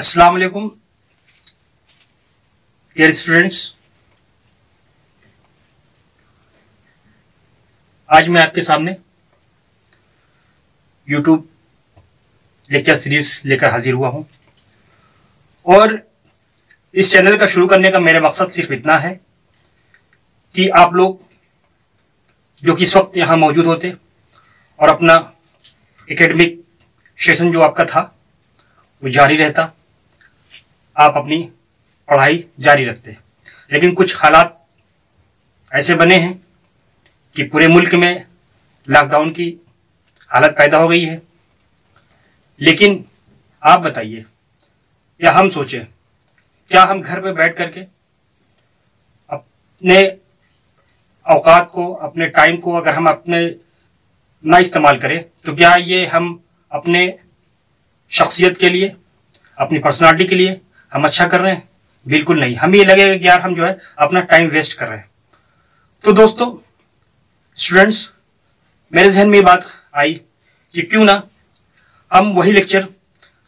अस्सलाम वालेकुम। Dear students आज मैं आपके सामने यूट्यूब लेक्चर सीरीज़ लेकर हाजिर हुआ हूँ। और इस चैनल का शुरू करने का मेरा मकसद सिर्फ़ इतना है कि आप लोग जो कि इस वक्त यहाँ मौजूद होते और अपना एकेडमिक सेशन जो आपका था, वो जारी रहता। आप अपनी पढ़ाई जारी रखते लेकिन कुछ हालात ऐसे बने हैं कि पूरे मुल्क में लॉकडाउन की हालत पैदा हो गई है। लेकिन आप बताइए, या हम सोचें, क्या हम घर पर बैठ करके अपने औकात को, अपने टाइम को अगर हम अपने ना इस्तेमाल करें तो क्या ये हम अपने शख्सियत के लिए, अपनी पर्सनालिटी के लिए हम अच्छा कर रहे हैं? बिल्कुल नहीं। हमें ये लगेगा कि यार हम जो है अपना टाइम वेस्ट कर रहे हैं। तो दोस्तों स्टूडेंट्स मेरे जहन में ये बात आई कि क्यों ना हम वही लेक्चर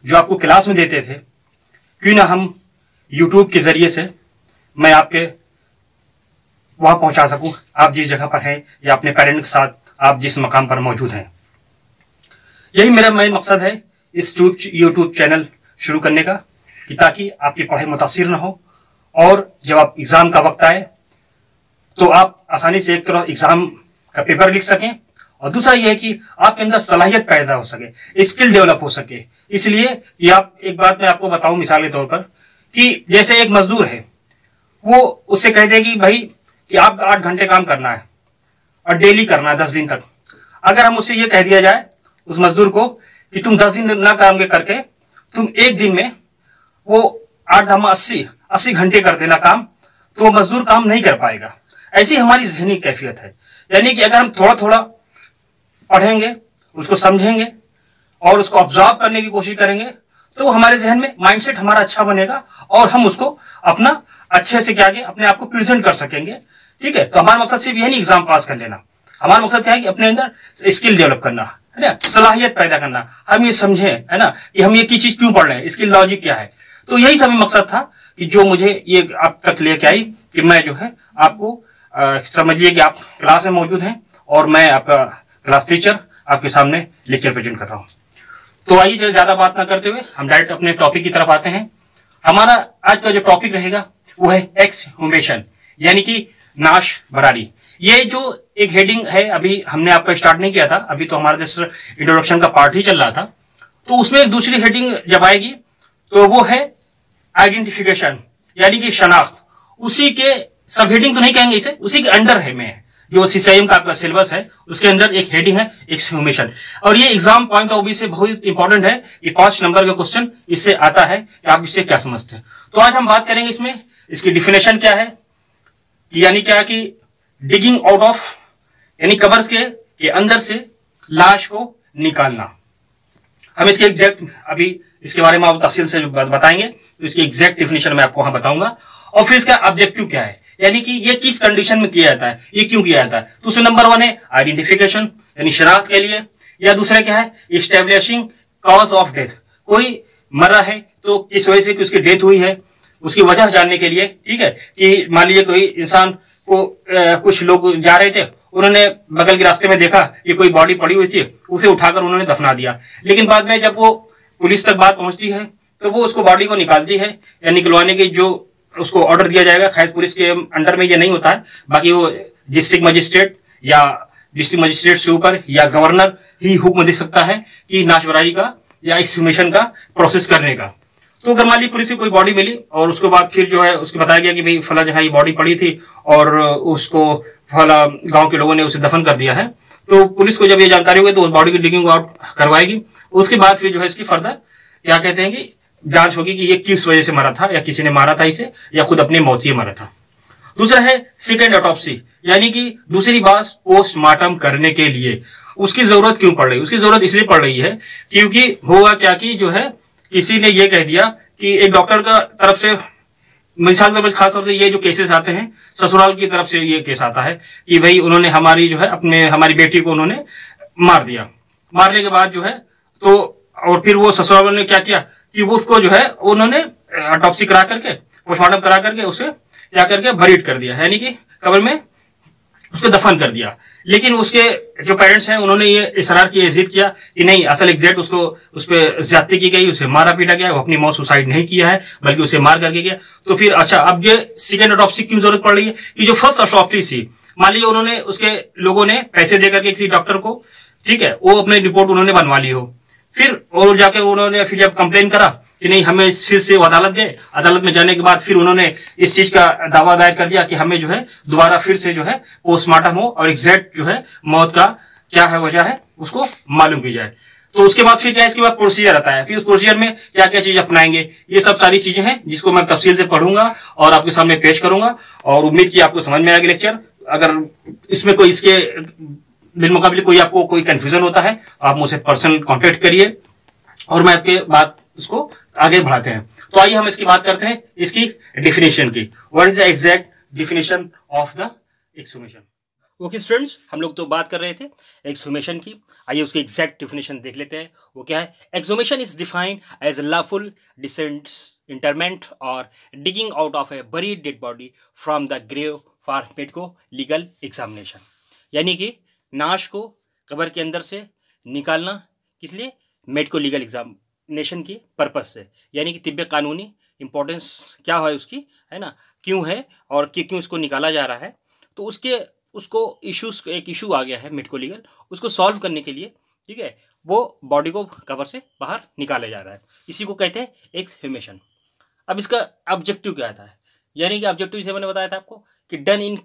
जो आपको क्लास में देते थे, क्यों ना हम यूट्यूब के ज़रिए से मैं आपके वहाँ पहुँचा सकूँ। आप जिस जगह पर हैं या अपने पेरेंट के साथ आप जिस मकाम पर मौजूद हैं। यही मेरा, मेन मकसद है इस यूट्यूब चैनल शुरू करने का। कि ताकि आपकी पढ़ाई मुतासर न हो, और जब आप एग्ज़ाम का वक्त आए तो आप आसानी से एक तरह एग्ज़ाम का पेपर लिख सकें। और दूसरा यह है कि आपके अंदर सलाहियत पैदा हो सके, स्किल डेवलप हो सके। इसलिए कि आप एक बात मैं आपको बताऊँ मिसाल के तौर पर, कि जैसे एक मजदूर है, वो उससे कह दे कि भाई कि आप आठ घंटे काम करना है, और डेली करना है दस दिन तक। अगर हम उससे ये कह दिया जाए, उस मजदूर को कि तुम दस दिन ना काम करके, तुम एक दिन में वो आठ धमा अस्सी अस्सी घंटे कर देना काम तो मजदूर काम नहीं कर पाएगा। ऐसी हमारी जहनी कैफियत है। यानी कि अगर हम थोड़ा थोड़ा पढ़ेंगे, उसको समझेंगे और उसको ऑब्ज़र्व करने की कोशिश करेंगे तो हमारे जहन में माइंडसेट हमारा अच्छा बनेगा और हम उसको अपना अच्छे से क्या अपने आप को प्रेजेंट कर सकेंगे। ठीक है? तो हमारा मकसद सिर्फ़ यह नहीं एग्ज़ाम पास कर लेना। हमारा मकसद क्या है कि अपने अंदर स्किल डेवलप करना, है ना? सलाहियत पैदा करना। हम ये समझें, है ना? कि हम ये की चीज़ क्यों पढ़ रहे हैं? इसकी लॉजिक क्या है? तो यही सभी मकसद था कि जो मुझे ये अब तक लेके आई कि मैं जो है आपको समझिए कि आप क्लास में मौजूद हैं और मैं आपका क्लास टीचर आपके सामने लेक्चर प्रेजेंट कर रहा हूँ। तो आइए चल ज़्यादा बात ना करते हुए हम डायरेक्ट अपने टॉपिक की तरफ़ आते हैं। हमारा आज का जो टॉपिक रहेगा वो है एक्स ह्यूमेशन यानी कि नाश बरारी। ये जो एक हेडिंग है, अभी हमने आपका स्टार्ट नहीं किया था, अभी तो हमारा जस्ट इंट्रोडक्शन का पार्ट ही चल रहा था। तो उसमें एक दूसरी हेडिंग जब आएगी तो वो है आइडेंटिफिकेशन यानी कि शनाख्त। उसी के सब हेडिंग तो नहीं कहेंगे इसे उसी के अंडर है मैं। जो सीसीआईएम का आपका सिलेबस है उसके अंदर एक हेडिंग है एक्सह्यूमेशन और ये एग्ज़ाम पॉइंट ऑफ़ व्यू से बहुत इंपॉर्टेंट है ये पाँच नंबर का क्वेश्चन इससे आता है कि आप इससे क्या समझते हैं। तो आज हम बात करेंगे इसमें इसकी डिफिनेशन क्या है कि यानी क्या कि डिगिंग आउट ऑफ़ यानी कवर्स के, के अंदर से लाश को निकालना। हम इसके एग्जैक्ट अभी इसके बारे में आप तफसील से बताएँगे तो इसकी एग्जैक्ट डिफिनेशन मैं आपको वहाँ बताऊँगा। और फिर इसका ऑब्जेक्टिव क्या है? यानी कि ये किस कंडीशन में किया जाता है? ये क्यों किया जाता है? तो उसमें नंबर वन है आइडेंटिफिकेशन यानी शनाख्त के लिए। या दूसरा क्या है? स्टेब्लिशिंग कॉज ऑफ़ डेथ कोई मरा है तो किस वजह से कि उसकी डेथ हुई है उसकी वजह जानने के लिए ठीक है? कि मान लीजिए कोई इंसान को आ, कुछ लोग जा रहे थे उन्होंने बगल के रास्ते में देखा कि कोई बॉडी पड़ी हुई थी उसे उठाकर उन्होंने दफना दिया। लेकिन बाद में जब वो पुलिस तक बात पहुँचती है तो वो उसको बॉडी को निकालती है, या निकलवाने की जो उसको ऑर्डर दिया जाएगा खैर पुलिस के अंडर में ये नहीं होता है बाकी वो डिस्ट्रिक्ट मजिस्ट्रेट या डिस्ट्रिक्ट मजिस्ट्रेट से ऊपर या गवर्नर ही हुक्म दे सकता है कि नाशबरारी का या एक्समेशन का प्रोसेस करने का। तो अगर मान ली पुलिस की कोई बॉडी मिली, और उसके बाद फिर जो है, उसको बताया गया कि भाई फला जहाँ ये बॉडी पड़ी थी, और उसको फला गाँव के लोगों ने उसे दफन कर दिया है। तो पुलिस को जब ये जानकारी हुई तो उस बॉडी की डिगिंग आउट करवाएगी। उसके बाद फिर जो है इसकी फर्दर क्या कहते हैं कि जाँच होगी कि ये किस वजह से मरा था या किसी ने मारा था इसे या खुद अपने मौत ही मरा था। दूसरा है सेकेंड ऑटोप्सी यानी कि दूसरी बात पोस्टमार्टम करने के लिए। उसकी ज़रूरत क्यों पड़ रही? है उसकी ज़रूरत इसलिए पड़ रही है क्योंकि हुआ क्या कि जो है किसी ने यह कह दिया कि एक डॉक्टर का तरफ़ से मिसाल के तौर खास से ये जो केसेस आते हैं, ससुराल की तरफ़ से ये केस आता है कि भाई उन्होंने हमारी जो है, अपने, हमारी बेटी को उन्होंने मार दिया। मारने के बाद जो है तो और फिर वो ससुराल ने क्या किया कि वो उसको जो है, उन्होंने अटॉप्सी करा करके पोस्टमार्टम करा करके उसे क्या करके बरीड कर दिया। है यानी कि कबर में उसको दफन कर दिया। लेकिन उसके जो पेरेंट्स हैं, उन्होंने ये इसरार किया जिद किया कि नहीं, असल एग्जैक्ट उसको, उस पर ज्यादती की गई, उसे मारा पीटा गया, वो अपनी मौत सुसाइड नहीं किया है, बल्कि उसे मार करके गया। तो फिर अच्छा अब ये सेकेंड अटॉप्सी क्यों ज़रूरत पड़ रही है? कि जो फ़र्स्ट अटॉप्सी थी, मान लीजिए उन्होंने, उसके लोगों ने पैसे देकर के किसी डॉक्टर को, ठीक है, वो अपनी रिपोर्ट उन्होंने बनवा ली हो। फिर, और जाके उन्होंने फिर जब कंप्लेन करा कि नहीं, हमें फिर से वो अदालत गए। अदालत में जाने के बाद फिर उन्होंने इस चीज़ का दावा दायर कर दिया कि हमें जो है दोबारा फिर से जो है पोस्टमार्टम हो और एग्जैक्ट जो है मौत का क्या है वजह है, उसको मालूम की जाए। तो उसके बाद फिर क्या इसके बाद प्रोसीजर आता है। फिर उस प्रोसीजर में क्या क्या चीज़ अपनाएँगे, ये सब सारी चीज़ें हैं, जिसको मैं तफसील से पढ़ूँगा और आपके सामने पेश करूँगा। और उम्मीद की आपको समझ में आएगा लेक्चर अगर इसमें कोई इसके बिलमुकाबले कोई आपको कोई कंफ्यूजन होता है, आप मुझसे पर्सनल कॉन्टेक्ट करिए और मैं आपके बात उसको आगे बढ़ाते हैं। तो आइए हम इसकी बात करते हैं, इसकी डिफिनेशन की। What is the exact definition of the exhumation okay students हम लोग तो बात कर रहे थे एक्सुमेशन की। आइए उसकी एग्जैक्ट डिफिनेशन देख लेते हैं। वो क्या है? Exhumation is defined as lawful decent interment और digging out of a buried dead body from the grave for medico legal examination यानी कि नाश को कबर के अंदर से निकालना किस लिए? मेडिको लीगल एग्ज़ाम नेशन की पर्पज से। यानी कि तिब्बे कानूनी इम्पोर्टेंस क्या है उसकी, है ना? क्यों है और क्यों क्यों इसको निकाला जा रहा है? तो उसके, उसको इश्यूज़ एक इशू आ गया है मेडिको लीगल। उसको सॉल्व करने के लिए, ठीक है, वो बॉडी को कवर से बाहर निकाला जा रहा है। इसी को कहते हैं एक ह्यूमेशन अब इसका ऑब्जेक्टिव क्या था? यानी कि ऑब्जेक्टिव से मैंने बताया था आपको कि done in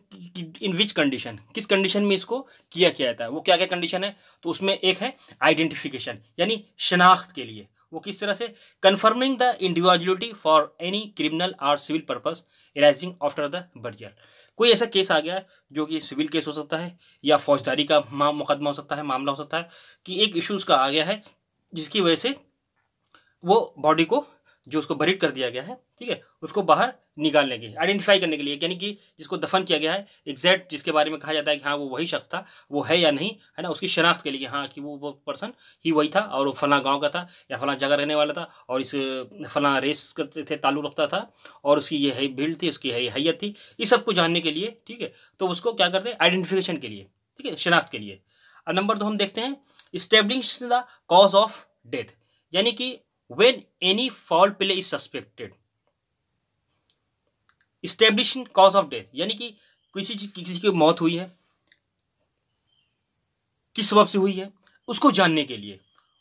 in which condition किस कंडीशन में इसको किया किया जाता है? वो क्या क्या कंडीशन है? तो उसमें एक है आइडेंटिफिकेशन यानी शनाख्त के लिए। वो किस तरह से? Confirming the individuality for any criminal और civil purpose arising after the burial कोई ऐसा केस आ गया जो कि सिविल केस हो सकता है या फौजदारी का मुकदमा हो सकता है, मामला हो सकता है कि एक इशूज़ का आ गया है जिसकी वजह से वो बॉडी को जो उसको बरीड कर दिया गया है, ठीक है, उसको बाहर निकालने के लिए आइडेंटिफाई करने के लिए, यानी कि जिसको दफन किया गया है एग्जैक्ट जिसके बारे में कहा जाता है कि हाँ वो वही शख्स था, वो है या नहीं, है ना, उसकी शनाख्त के लिए हाँ कि वो वो पर्सन ही वही था और वो फला गाँव का था या फला जगह रहने वाला था और इस, फला रेस थे, ताल्लुक रखता था और उसकी ये है, भीड़ थी, उसकी है हैत थी इस सबको जानने के लिए, ठीक है तो उसको क्या करते हैं आइडेंटिफिकेशन के लिए, ठीक है, शनाख्त के लिए। अब नंबर दो हम देखते हैं establish the cause of death यानी कि when any foul play is suspected establishing cause of death यानी कि किसी किसी की मौत हुई है, किस सबब से हुई है, उसको जानने के लिए,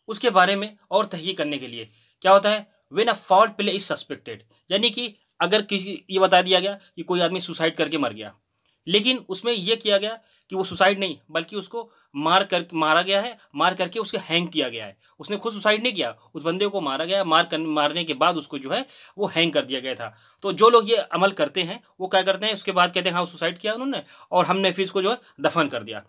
उसके बारे में और तहकीक करने के लिए, क्या होता है? When a foul play is suspected यानी कि अगर किसी, ये बता दिया गया कि कोई आदमी सुसाइड करके मर गया। लेकिन उसमें यह किया गया कि वो सुसाइड नहीं, बल्कि उसको मार कर, मारा गया है, मार करके उसके हैंग किया गया है। उसने खुद सुसाइड नहीं किया, उस बंदे को मारा गया, मार कर, मारने के बाद उसको जो है वो हैंग कर दिया गया था। तो जो लोग ये अमल करते हैं, वो क्या करते हैं, उसके बाद कहते हैं हाँ सुसाइड किया उन्होंने, और हमने फिर उसको जो है दफन कर दिया।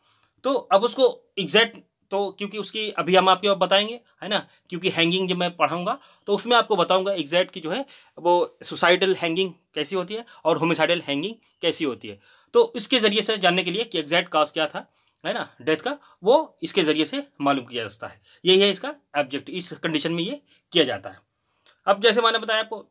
तो अब उसको एग्जैक्ट तो क्योंकि उसकी अभी हम आपके बताएँगे, है ना? क्योंकि हैंगिंग जब मैं पढ़ाऊँगा तो उसमें आपको बताऊँगा एग्जैक्ट की जो है, वो सुसाइडल हैंगिंग कैसी होती है और होमिसाइडल हैंगिंग कैसी होती है। तो इसके ज़रिए से जानने के लिए कि एग्जैक्ट काज क्या था, है ना? डेथ का, वो इसके ज़रिए से मालूम किया जाता है। यही है इसका ऑब्जेक्ट इस कंडीशन में ये किया जाता है। अब जैसे मैंने बताया आपको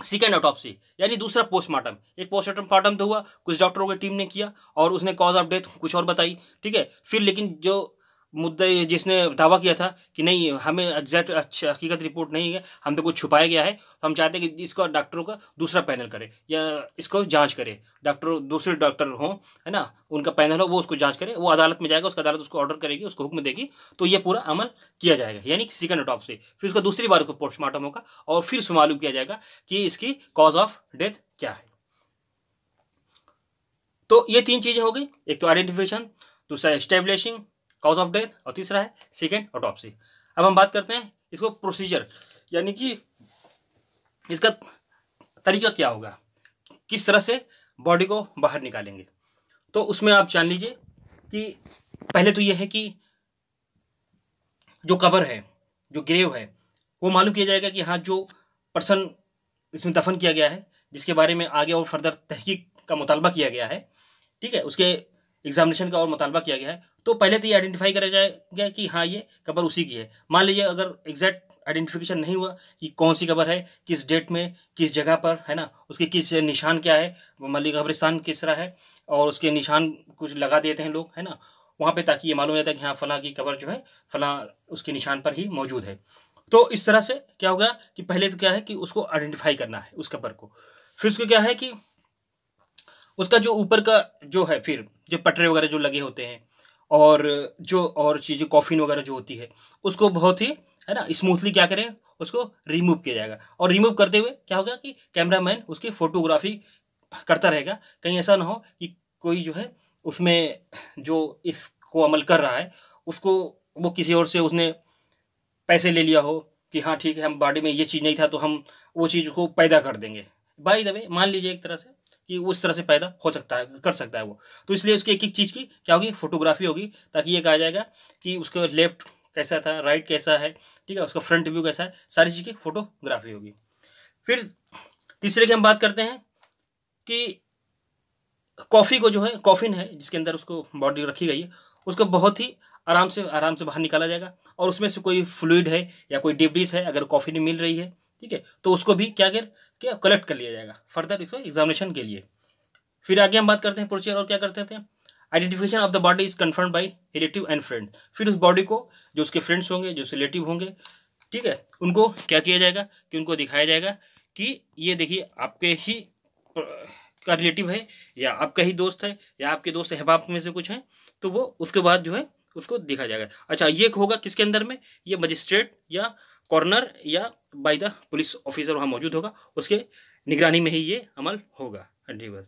सेकेंड ऑटोपसी यानी दूसरा पोस्टमार्टम एक पोस्टमार्टम तो हुआ, कुछ डॉक्टरों की टीम ने किया और उसने कॉज ऑफ़ डेथ कुछ और बताई, ठीक है? फिर लेकिन जो मुद्दे जिसने दावा किया था कि नहीं, हमें एग्जैक्ट अच्छा हकीकत रिपोर्ट नहीं है, हम तो कुछ छुपाया गया है तो हम चाहते हैं कि इसको डॉक्टरों का दूसरा पैनल करे या इसको जाँच करे। डॉक्टर, दूसरे डॉक्टर हों, है ना, उनका पैनल हो, वो उसको जाँच करे, वो अदालत में जाएगा, उसका अदालत उसको ऑर्डर करेगी, उसको हुक्म देगी तो ये पूरा अमल किया जाएगा, यानी कि सेकंड अटॉप से। फिर उसका दूसरी बार पोस्टमार्टम होगा और फिर उसमें मालूम किया जाएगा कि इसकी कॉज ऑफ़ डेथ क्या है। तो ये तीन चीज़ें हो गई, एक तो आइडेंटिफिकेशन दूसरा स्टेब्लिशिंग कॉज ऑफ़ डेथ और तीसरा है सेकेंड ऑटोपसी अब हम बात करते हैं इसको प्रोसीजर यानी कि इसका तरीका क्या होगा? किस तरह से बॉडी को बाहर निकालेंगे? तो उसमें आप जान लीजिए कि पहले तो यह है कि जो कबर है, जो ग्रेव है, वो मालूम किया जाएगा कि हाँ जो पर्सन इसमें दफन किया गया है, जिसके बारे में आगे और फर्दर तहकीक का मुतालबा किया गया है, ठीक है? उसके एग्जामिनेशन का और मुतालबा किया गया है। तो पहले तो ये आइडेंटिफाई करा जाएगा कि हाँ ये कबर उसी की है। मान लीजिए अगर एग्जैक्ट आइडेंटिफिकेशन नहीं हुआ कि कौन सी कबर है, किस डेट में, किस जगह पर, है ना? उसके किस निशान क्या है? मल्ली कब्रिस्तान किस तरह है और उसके निशान कुछ लगा देते हैं लोग, है ना? वहाँ पे ताकि ये मालूम रहता है कि हाँ फला की कबर जो है, फला उसके निशान पर ही मौजूद है। तो इस तरह से क्या हो गया कि पहले तो क्या है कि उसको आइडेंटिफाई करना है, उस कबर को। फिर उसको क्या है कि उसका जो ऊपर का जो है, फिर जो पटरे वगैरह जो लगे होते हैं और जो और चीज़ें कॉफिन वगैरह जो होती है, उसको बहुत ही, है ना स्मूथली क्या करें, उसको रिमूव किया जाएगा। और रिमूव करते हुए क्या होगा कि कैमरामैन उसकी फोटोग्राफी करता रहेगा। कहीं ऐसा ना हो कि कोई जो है, उसमें जो इसको अमल कर रहा है, उसको वो किसी और से उसने पैसे ले लिया हो कि हाँ ठीक है, हम बॉडी में ये चीज़ नहीं था तो हम वो चीज़ को पैदा कर देंगे। बाई दबे मान लीजिए एक तरह से कि उस तरह से पैदा हो सकता है, कर सकता है वो। तो इसलिए उसकी एक एक चीज़ की क्या होगी? फोटोग्राफी होगी, ताकि ये कहा जाएगा कि उसका लेफ़्ट कैसा था राइट कैसा है, ठीक है? उसका फ्रंट व्यू कैसा है, सारी चीज़ की फोटोग्राफी होगी। फिर तीसरे की हम बात करते हैं कि कॉफ़ी को जो है कॉफिन है, जिसके अंदर उसको बॉडी रखी गई है, उसको बहुत ही आराम से आराम से बाहर निकाला जाएगा और उसमें से कोई फ्लूड है या कोई डिब्रीज है, अगर कॉफ़ी नहीं मिल रही है, ठीक है? तो उसको भी क्या कर? क्या कलेक्ट कर लिया जाएगा। फर्दर इसको एग्जामिनेशन के लिए। फिर आगे हम बात करते हैं प्रोसीजर और क्या करते थे। Identification of the body is confirmed by relative and friend फिर उस बॉडी को, जो उसके फ्रेंड्स होंगे, जो रिलेटिव होंगे, ठीक है, उनको क्या किया जाएगा कि उनको दिखाया जाएगा कि ये देखिए, आपके ही, का रिलेटिव है, या आपका ही दोस्त है, या आपके दोस्त अहबाब में से कुछ हैं तो वो उसके बाद जो है, उसको देखा जाएगा। अच्छा ये होगा किसके अंदर में? ये मजिस्ट्रेट या कॉर्नर या बाई द पुलिस ऑफिसर वहाँ मौजूद होगा, उसके निगरानी में ही ये अमल होगा। बस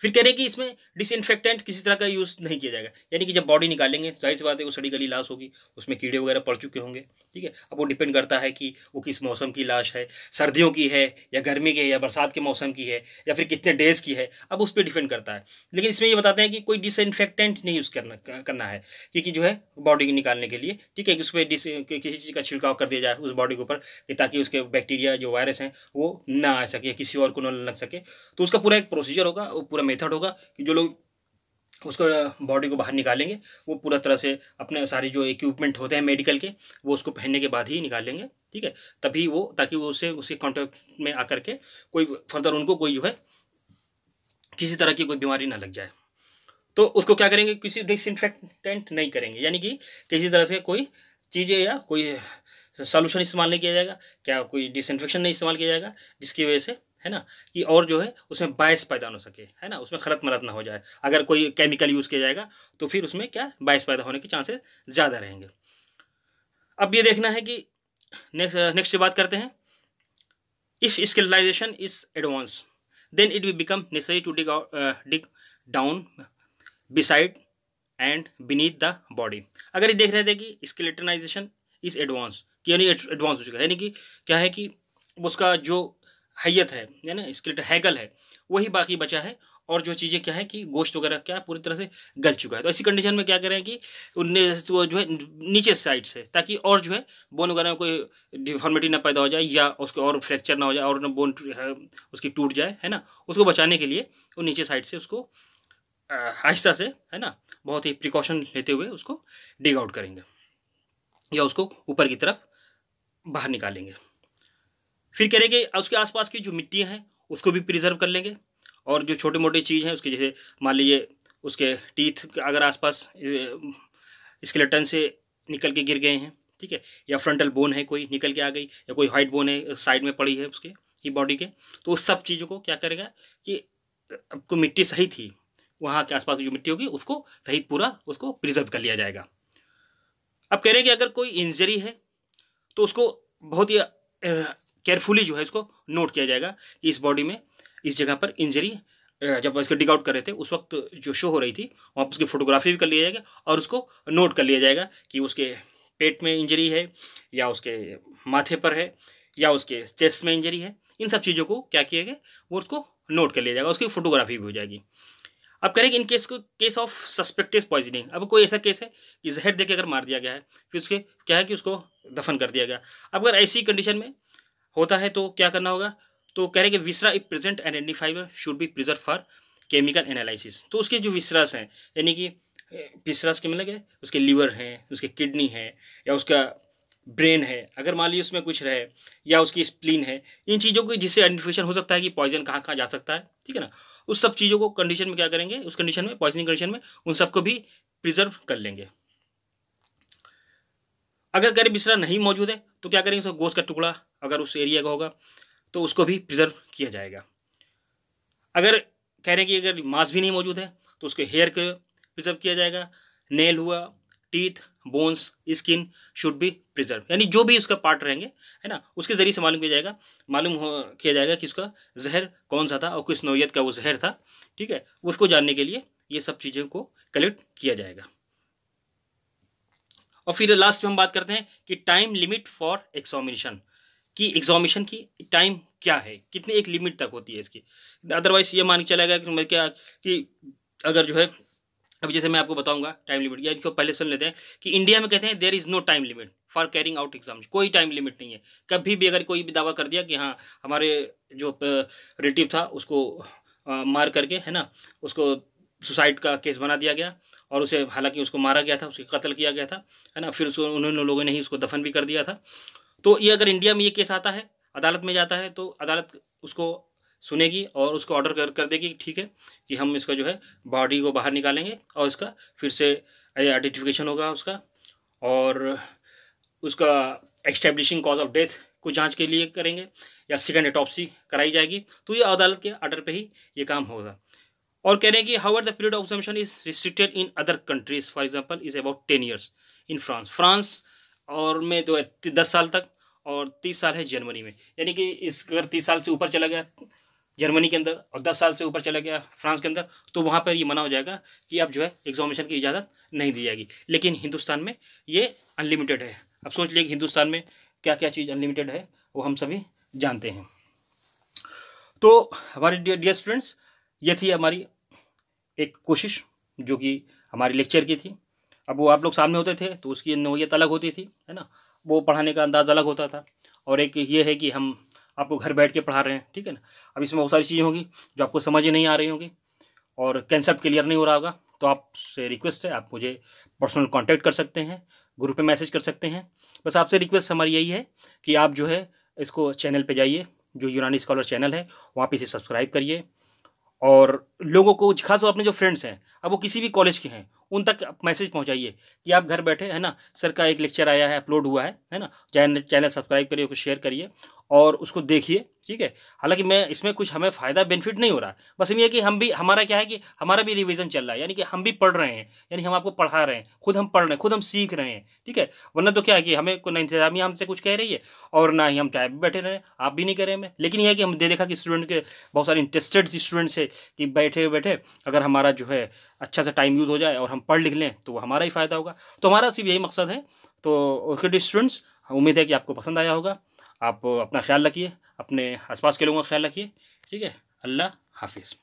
फिर कह रहे हैं कि इसमें डिसइनफेक्टेंट किसी तरह का यूज़ नहीं किया जाएगा। यानी कि जब बॉडी निकालेंगे, ज़ाहिर सी बात है, वो सड़ी गली लाश होगी, उसमें कीड़े वगैरह पड़ चुके होंगे, ठीक है? अब वो डिपेंड करता है कि वो किस मौसम की लाश है, सर्दियों की है या गर्मी की है या बरसात के मौसम की है या फिर कितने डेज़ की है, अब उस पर डिपेंड करता है। लेकिन इसमें ये बताते हैं कि कोई डिसइनफेक्टेंट नहीं यूज़ करना करना है, क्योंकि जो है बॉडी निकालने के लिए, ठीक है? उस पर डिस किसी चीज़ का छिड़काव कर दिया जाए उस बॉडी के ऊपर ताकि उसके बैक्टीरिया जो वायरस हैं, वो ना आ सके किसी और को न लग सके तो उसका पूरा एक प्रोसीजर होगा, वो पूरा मेथड होगा कि जो लोग उसको बॉडी को बाहर निकालेंगे, वो पूरा तरह से अपने सारे जो इक्विपमेंट होते हैं मेडिकल के, वो उसको पहनने के बाद ही निकालेंगे ठीक है? तभी वो, ताकि वो उससे उसके कॉन्टैक्ट में आकर के कोई फर्दर उनको कोई जो है, किसी तरह की कोई बीमारी ना लग जाए। तो उसको क्या करेंगे? किसी डिसइनफेक्टेंट नहीं करेंगे, यानी कि किसी तरह से कोई चीज़ें या कोई सोल्यूशन इस्तेमाल नहीं किया जाएगा, क्या कोई डिसइनफेक्शन नहीं इस्तेमाल किया जाएगा, जिसकी वजह से है ना, कि और जो है उसमें बायस पैदा हो सके, है ना, उसमें खलत मलत ना हो जाए। अगर कोई केमिकल यूज़ किया जाएगा तो फिर उसमें क्या बायस पैदा होने के चांसेस ज़्यादा रहेंगे। अब ये देखना है कि नेक्स्ट नेक्स्ट बात करते हैं। If skeletonization is advance then it will become necessary to dig dig down beside and beneath the body अगर ये देख रहे थे कि स्केलेटनाइजेशन इज़ एडवांस यानी एडवांस हो चुका है, यानी कि क्या है कि उसका जो हैयत है या ना स्केलेट हैगल है, वही बाकी बचा है और जो चीज़ें क्या है कि गोश्त वगैरह क्या पूरी तरह से गल चुका है। तो ऐसी कंडीशन में क्या करें कि वो जो है नीचे साइड से, ताकि और जो है बोन वगैरह में कोई डिफॉर्मिटी ना पैदा हो जाए या उसको और फ्रैक्चर ना हो जाए और ना बोन उसकी टूट जाए, है ना? उसको बचाने के लिए वो नीचे साइड से उसको आहिस्ता से, है ना? बहुत ही प्रिकॉशन लेते हुए उसको डिग आउट करेंगे या उसको ऊपर की तरफ़ बाहर निकालेंगे। फिर करेंगे उसके आसपास की जो मिट्टियाँ हैं, उसको भी प्रिजर्व कर लेंगे। और जो छोटे मोटे चीज़ हैं, उसके जैसे मान लीजिए उसके टीथ अगर आसपास स्केलेटन से निकल के गिर गए हैं, ठीक है? या फ्रंटल बोन है, कोई निकल के आ गई, या कोई हाइट बोन है साइड में पड़ी है उसके, की बॉडी के तो उस सब चीज़ों को क्या करेगा कि आपको मिट्टी सही थी, वहाँ के आसपास की जो मिट्टी होगी, उसको सही पूरा, उसको प्रिजर्व कर लिया जाएगा। अब कह रहे हैं कि अगर कोई इंजरी है तो उसको बहुत ही केयरफुली जो है इसको नोट किया जाएगा कि इस बॉडी में, इस जगह पर इंजरी जब इसको डिग आउट कर रहे थे, उस वक्त जो शो हो रही थी, वहाँ पर उसकी फोटोग्राफी भी कर लिया जाएगा और उसको नोट कर लिया जाएगा कि उसके पेट में इंजरी है, या उसके माथे पर है, या उसके चेस्ट में इंजरी है, इन सब चीज़ों को क्या किया गया, वो उसको नोट कर लिया जाएगा, उसकी फोटोग्राफी भी हो जाएगी। अब करेंगे इन केस को केस ऑफ़ सस्पेक्टेड पॉइजनिंग अब कोई ऐसा केस है कि जहर दे के अगर मार दिया गया है, फिर उसके, क्या है कि उसको दफन कर दिया गया। अब अगर ऐसी कंडीशन में होता है तो क्या करना होगा? तो कह रहे कि viscera if present identifiable should be preserve for chemical analysis तो उसके जो विसरास हैं, यानी कि विसरास के मतलब उसके लीवर हैं, उसके किडनी है, या उसका ब्रेन है। अगर मान लीजिए उसमें कुछ रहे, या उसकी स्प्लीन है, इन चीज़ों की जिससे आइडेंटिफिकेशन हो सकता है कि पॉइजन कहाँ कहाँ जा सकता है, ठीक है ना? उस सब चीज़ों को कंडीशन में क्या करेंगे? उस कंडीशन में पॉइजनिंग कंडीशन में, उन सबको भी प्रिजर्व कर लेंगे। अगर गरीब बिस्तरा नहीं मौजूद है तो क्या करेंगे? सब गोश्त का टुकड़ा अगर उस एरिया का होगा तो उसको भी प्रिजर्व किया जाएगा। अगर कह रहे हैं कि अगर मांस भी नहीं मौजूद है तो उसके हेयर को प्रिजर्व किया जाएगा। नेल हुआ, teeth, bones, skin should be preserve. यानी जो भी उसका पार्ट रहेंगे, है ना, उसके ज़रिए से मालूम किया जाएगा। मालूम किया जाएगा कि उसका जहर कौन सा था और किस नोयत का वो जहर था, ठीक है? उसको जानने के लिए ये सब चीज़ों को कलेक्ट किया जाएगा। और फिर लास्ट में हम बात करते हैं कि टाइम लिमिट फॉर एग्जामिनेशन कि एग्जामिनेशन की टाइम क्या है? कितने एक लिमिट तक होती है इसकी? अदरवाइज़ ये मान के चला गया कि मैं क्या कि अगर जो है अभी जैसे मैं आपको बताऊँगा टाइम लिमिट या इसको पहले सुन लेते हैं कि इंडिया में कहते हैं there is no time limit for carrying out exam कोई टाइम लिमिट नहीं है। कभी भी अगर कोई भी दावा कर दिया कि हाँ हमारे जो रिलेटिव था उसको आ, मार करके है ना उसको सुसाइड का केस बना दिया गया और उसे हालाँकि उसको मारा गया था उसके कत्ल किया गया था है ना फिर उन्होंने लोगों ने ही उसको दफन भी कर दिया था। तो ये अगर इंडिया में ये केस आता है, अदालत में जाता है तो अदालत उसको सुनेगी और उसको ऑर्डर कर कर देगी ठीक है, कि हम इसका जो है बॉडी को बाहर निकालेंगे और इसका फिर से आइडेंटिफिकेशन होगा उसका और उसका एक्स्टेब्लिशिंग कॉज ऑफ़ डेथ को जाँच के लिए करेंगे या सेकेंड एटॉप्सी कराई जाएगी। तो ये अदालत के ऑर्डर पे ही ये काम होगा। और कह रहे हैं कि however the period of exhumation is restricted in other countries for example is about ten years in France France और में तो है दस साल तक और तीस साल है जर्मनी में। यानी कि इस अगर तीस साल से ऊपर चला गया जर्मनी के अंदर और दस साल से ऊपर चला गया फ्रांस के अंदर तो वहाँ पर ये मना हो जाएगा कि अब जो है एग्जामिनेशन की इजाज़त नहीं दी जाएगी। लेकिन हिंदुस्तान में ये अनलिमिटेड है। अब सोच लिए कि हिंदुस्तान में क्या क्या चीज़ अनलिमिटेड है, वो हम सभी जानते हैं। तो हमारे डियर स्टूडेंट्स ये थी हमारी एक कोशिश, जो कि हमारी लेक्चर की थी। अब वो आप लोग सामने होते थे तो उसकी नोयत अलग होती थी, है ना? वो पढ़ाने का अंदाज़ अलग होता था। और एक ये है कि हम आपको घर बैठ के पढ़ा रहे हैं, ठीक है ना? अब इसमें बहुत सारी चीज़ें होंगी जो आपको समझ ही नहीं आ रही होंगी। और कंसेप्ट क्लियर नहीं हो रहा होगा तो आपसे रिक्वेस्ट है, आप मुझे पर्सनल कांटेक्ट कर सकते हैं, ग्रुप पे मैसेज कर सकते हैं। बस आपसे रिक्वेस्ट हमारी यही है कि आप जो है, इसको चैनल पे जाइए, जो यूनानी स्कॉलर चैनल है, वहाँ पे इसे सब्सक्राइब करिए। और लोगों को खास अपने जो फ्रेंड्स हैं, अब वो किसी भी कॉलेज के हैं उन तक मैसेज पहुंचाइए कि आप घर बैठे, है ना, सर का एक लेक्चर आया है, अपलोड हुआ है है ना चैनल चैनल सब्सक्राइब करिए, उसको शेयर करिए और उसको देखिए, ठीक है। हालाँकि मैं, इसमें कुछ हमें फ़ायदा, बेनिफिट नहीं हो रहा है, बस ये कि हम भी, हमारा क्या है कि हमारा भी रिवीजन चल रहा है, यानी कि हम भी पढ़ रहे हैं, यानी हम आपको पढ़ा रहे हैं, खुद हम पढ़ रहे हैं, खुद हम सीख रहे हैं, ठीक है। वरना तो क्या है कि हमें ना इंतजामिया हमसे कुछ कह रही है और ना ही हम चाहे बैठे रहे, आप भी नहीं कह रहे हमें। लेकिन यह है कि हम दे देखा कि स्टूडेंट के, बहुत सारे इंटरेस्टेड स्टूडेंट्स है कि बैठे बैठे अगर हमारा जो है अच्छा सा टाइम यूज़ हो जाए और हम पढ़ लिख लें तो वो हमारा ही फ़ायदा होगा। तो हमारा सिर्फ़ यही मकसद है। तो ओके स्टूडेंट्स उम्मीद है कि आपको पसंद आया होगा। आप अपना ख्याल रखिए, अपने आसपास के लोगों का ख्याल रखिए। ठीक है? अल्लाह हाफिज़।